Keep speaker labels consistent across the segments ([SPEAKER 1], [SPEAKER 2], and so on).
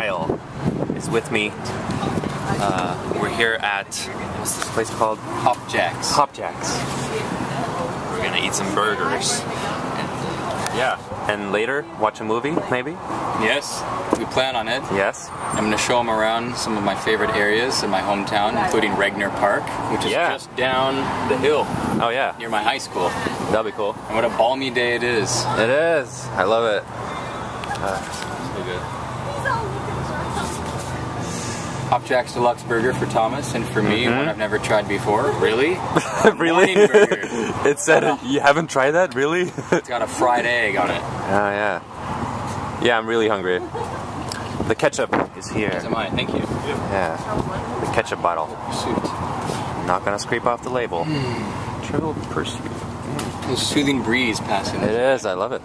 [SPEAKER 1] Kyle is with me. Uh, we're here at what's this place called?
[SPEAKER 2] Hop Jacks.
[SPEAKER 1] Hop Jacks. We're gonna eat some burgers.
[SPEAKER 2] Yeah.
[SPEAKER 1] And later, watch a movie, maybe?
[SPEAKER 2] Yes, we plan on it.
[SPEAKER 1] Yes.
[SPEAKER 2] I'm going to show them around some of my favorite areas in my hometown, including Regner Park, which is
[SPEAKER 1] Yeah.
[SPEAKER 2] just down the hill
[SPEAKER 1] Oh yeah,
[SPEAKER 2] near my high school.
[SPEAKER 1] that'll be cool.
[SPEAKER 2] And what a balmy day it is.
[SPEAKER 1] It is. I love it.
[SPEAKER 2] So Hop Jacks Deluxe Burger for Thomas, and for me, one I've never tried before. Really?
[SPEAKER 1] really? It said you haven't tried that, really?
[SPEAKER 2] It's got a fried egg on it.
[SPEAKER 1] Oh yeah. Yeah, I'm really hungry. The ketchup is here.
[SPEAKER 2] As am I. Thank you.
[SPEAKER 1] Yeah. The ketchup bottle.
[SPEAKER 2] Pursuit.
[SPEAKER 1] Not gonna scrape off the label.
[SPEAKER 2] Hmm.
[SPEAKER 1] Triple pursuit.
[SPEAKER 2] A soothing breeze passing.
[SPEAKER 1] It is, I love it.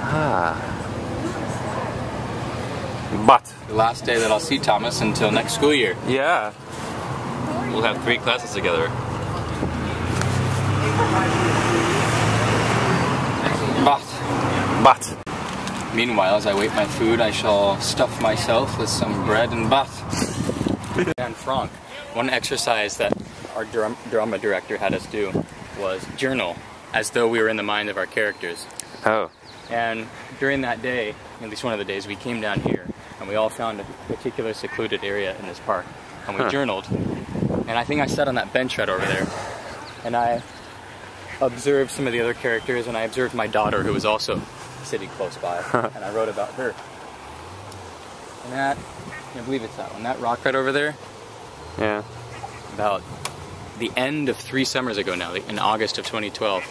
[SPEAKER 1] Ah. But
[SPEAKER 2] The last day that I'll see Thomas until next school year.
[SPEAKER 1] yeah. We'll have three classes together.
[SPEAKER 2] But
[SPEAKER 1] But
[SPEAKER 2] Meanwhile, as I wait my food, I shall stuff myself with some bread and butt. and Franck, one exercise that our dram- drama director had us do was journal, as though we were in the mind of our characters.
[SPEAKER 1] oh.
[SPEAKER 2] And during that day, at least one of the days, we came down here and we all found a particular secluded area in this park and we
[SPEAKER 1] Huh.
[SPEAKER 2] journaled. And I think I sat on that bench right over there and I observed some of the other characters and I observed my daughter who was also sitting close by and I wrote about her. And that, I believe it's that one, that rock right over there,
[SPEAKER 1] Yeah.
[SPEAKER 2] about the end of three summers ago now, in August of 2012,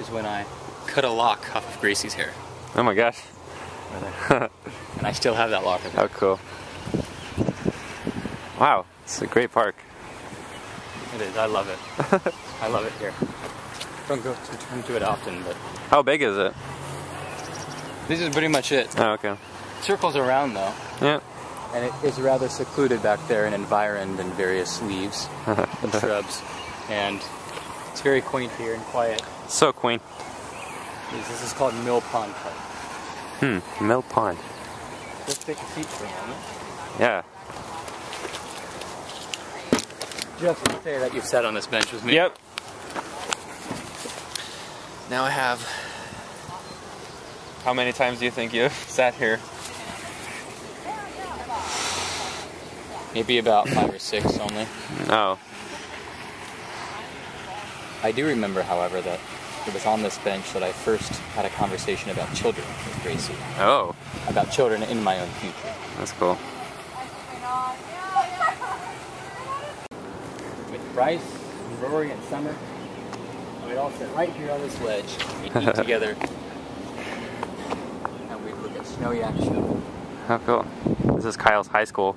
[SPEAKER 2] is when I cut a lock off of Gracie's hair.
[SPEAKER 1] Oh my gosh.
[SPEAKER 2] And I still have that locker.
[SPEAKER 1] How cool. Wow, it's a great park.
[SPEAKER 2] It is, I love it. I love it here. Don't go to to it often, but
[SPEAKER 1] How big is it?
[SPEAKER 2] this is pretty much it.
[SPEAKER 1] Oh, okay.
[SPEAKER 2] Circles around though,
[SPEAKER 1] Yeah.
[SPEAKER 2] and it is rather secluded back there and environed in various leaves and shrubs. And it's very quaint here and quiet.
[SPEAKER 1] so quaint.
[SPEAKER 2] This is called Mill Pond Park.
[SPEAKER 1] Hmm. Mill Pond.
[SPEAKER 2] Let's take a seat for a moment.
[SPEAKER 1] Yeah.
[SPEAKER 2] Just to say that you've sat on this bench with me.
[SPEAKER 1] Yep. Now I have. How many times do you think you've sat here?
[SPEAKER 2] Maybe about five or six only.
[SPEAKER 1] Oh.
[SPEAKER 2] I do remember, however, that it was on this bench that I first had a conversation about children with Gracie.
[SPEAKER 1] Oh.
[SPEAKER 2] About children in my own future.
[SPEAKER 1] That's cool.
[SPEAKER 2] With Bryce, and Rory, and Summer, we'd all sit right here on this ledge. We'd eat together. And we'd look at Snowy Show.
[SPEAKER 1] How cool. This is Kyle's high school.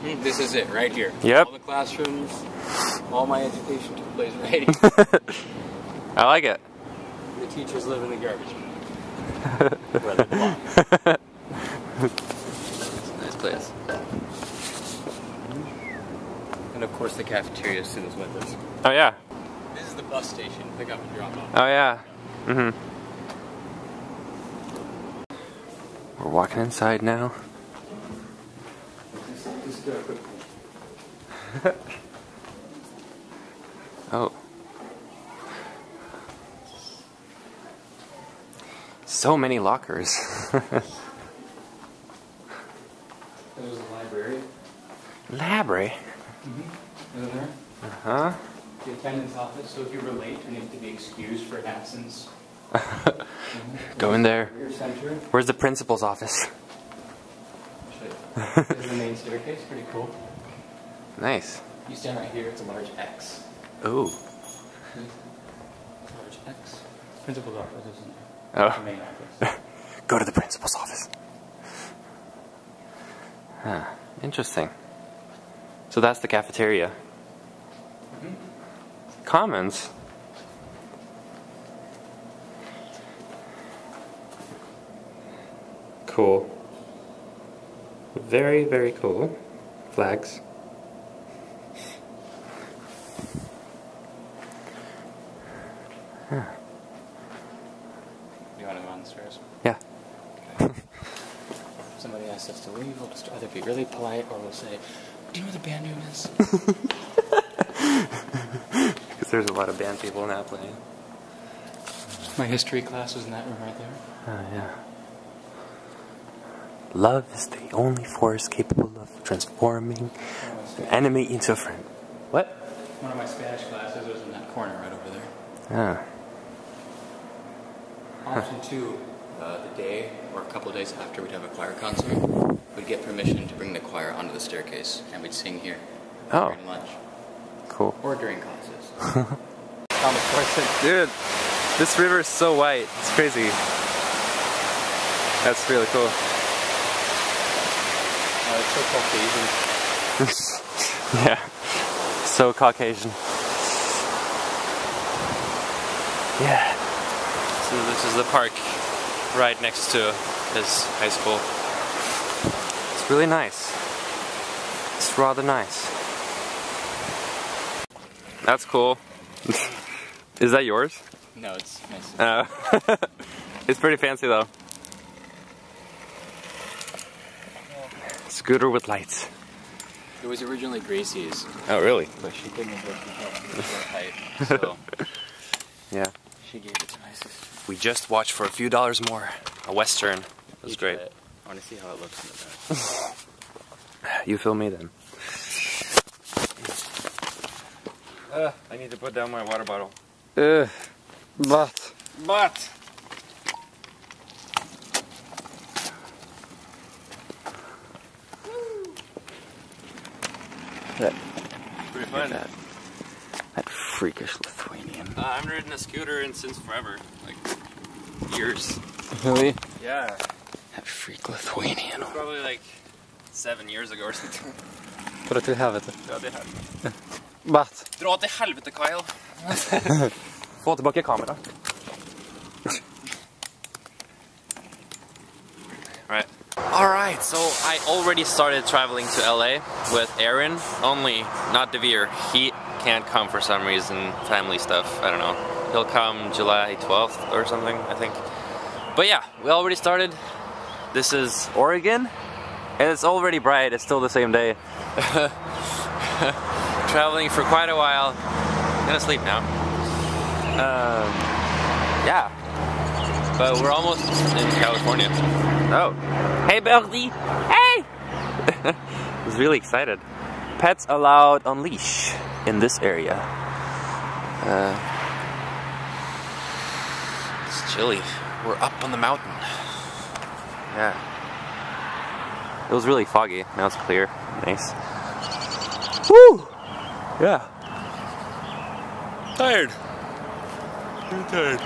[SPEAKER 2] Hmm, this is it, right here.
[SPEAKER 1] Yep.
[SPEAKER 2] All the classrooms, all my education took place right here.
[SPEAKER 1] I like it.
[SPEAKER 2] the teachers live in the garbage. Where they belong. It's a nice place. And of course the cafeteria is with us.
[SPEAKER 1] Oh yeah.
[SPEAKER 2] This is the bus station, pick up and drop off.
[SPEAKER 1] Oh yeah. Mm-hmm. We're walking inside now. So many lockers.
[SPEAKER 2] There's a library.
[SPEAKER 1] Library.
[SPEAKER 2] Isn't there?
[SPEAKER 1] Uh huh?
[SPEAKER 2] The attendance office, so if you were late or need to be excused for absence.
[SPEAKER 1] Go in there.
[SPEAKER 2] Center.
[SPEAKER 1] Where's the principal's office?
[SPEAKER 2] There's the main staircase, pretty cool.
[SPEAKER 1] Nice.
[SPEAKER 2] You stand right here, it's a large X.
[SPEAKER 1] Ooh.
[SPEAKER 2] Large X. Principal's office isn't
[SPEAKER 1] Oh.
[SPEAKER 2] main office.
[SPEAKER 1] Go to the principal's office. Huh. Interesting. So that's the cafeteria. Mm-hmm. Commons. Cool. Very, very cool. Flags.
[SPEAKER 2] You want to go on the stairs?
[SPEAKER 1] Yeah.
[SPEAKER 2] ask us to leave, we'll just either be really polite or we'll say, "Do you know where the band room is?"
[SPEAKER 1] Because there's a lot of band people in now playing.
[SPEAKER 2] My history class was in that room right there.
[SPEAKER 1] Oh, yeah. Love is the only force capable of transforming an enemy into a friend. What?
[SPEAKER 2] One of my Spanish classes was in that corner right over there.
[SPEAKER 1] Ah.
[SPEAKER 2] Often two, uh, the day or a couple of days after we'd have a choir concert, we'd get permission to bring the choir onto the staircase and we'd sing here
[SPEAKER 1] Oh,
[SPEAKER 2] during lunch
[SPEAKER 1] cool.
[SPEAKER 2] or during classes. Thomas Carson.
[SPEAKER 1] Dude, this river is so white. It's crazy. That's really cool.
[SPEAKER 2] Uh, it's so Caucasian.
[SPEAKER 1] Yeah. So Caucasian. Yeah. So this is the park right next to this high school. It's really nice. It's rather nice. That's cool. is that yours?
[SPEAKER 2] No, it's nice.
[SPEAKER 1] Uh, it's pretty fancy though. Scooter with lights.
[SPEAKER 2] It was originally Gracie's,
[SPEAKER 1] Oh, really?
[SPEAKER 2] but she couldn't afford to help me with her height, so
[SPEAKER 1] Yeah.
[SPEAKER 2] she gave it to my sister.
[SPEAKER 1] We just watched for a few dollars more. A western. It was
[SPEAKER 2] You
[SPEAKER 1] great.
[SPEAKER 2] I want to see how it looks in the back.
[SPEAKER 1] You fill me then. Uh, I need to put down my water bottle.
[SPEAKER 2] Uh, but
[SPEAKER 1] But
[SPEAKER 2] that,
[SPEAKER 1] pretty fun.
[SPEAKER 2] that, that freakish Lithuanian.
[SPEAKER 1] Uh, I've ridden a scooter in since forever, like years.
[SPEAKER 2] Really?
[SPEAKER 1] Yeah,
[SPEAKER 2] That freak Lithuanian.
[SPEAKER 1] probably like seven years ago or something.
[SPEAKER 2] Dra till helvete.
[SPEAKER 1] Ja, det här.
[SPEAKER 2] But
[SPEAKER 1] Dra till helvete Kyle. Få tillbaka kameran. Right. Alright, so I already started traveling to LA with Aaron, only not Devere. He can't come for some reason, family stuff, I don't know. He'll come July 12th or something, I think. But yeah, we already started. This is Oregon, and it's already bright, it's still the same day. Traveling for quite a while. Gonna sleep now. Um, yeah. But we're almost in California. Oh. Hey, Birdie! Hey! I was really excited. Pets allowed on leash in this area. Uh, it's chilly. We're up on the mountain. Yeah. It was really foggy. Now it's clear. Nice. Woo! Yeah. Tired. I'm tired.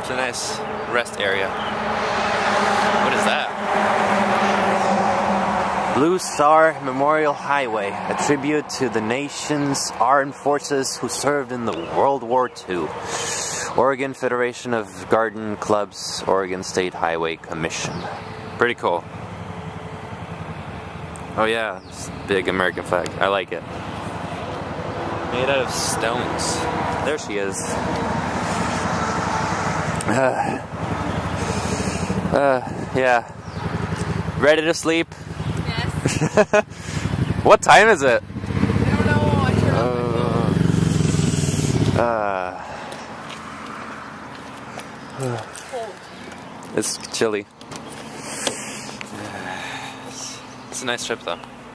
[SPEAKER 1] It's a nice rest area. What is that? Blue Star Memorial Highway, a tribute to the nation's armed forces who served in the World War II. Oregon Federation of Garden Clubs, Oregon State Highway Commission. Pretty cool. Oh yeah, big American flag. I like it. Made out of stones. There she is. Uh, uh, yeah. Ready to sleep?
[SPEAKER 3] Yes.
[SPEAKER 1] What time is it?
[SPEAKER 3] I don't know. I turned off
[SPEAKER 1] Uh,
[SPEAKER 3] cold.
[SPEAKER 1] It's chilly. It's a nice trip though.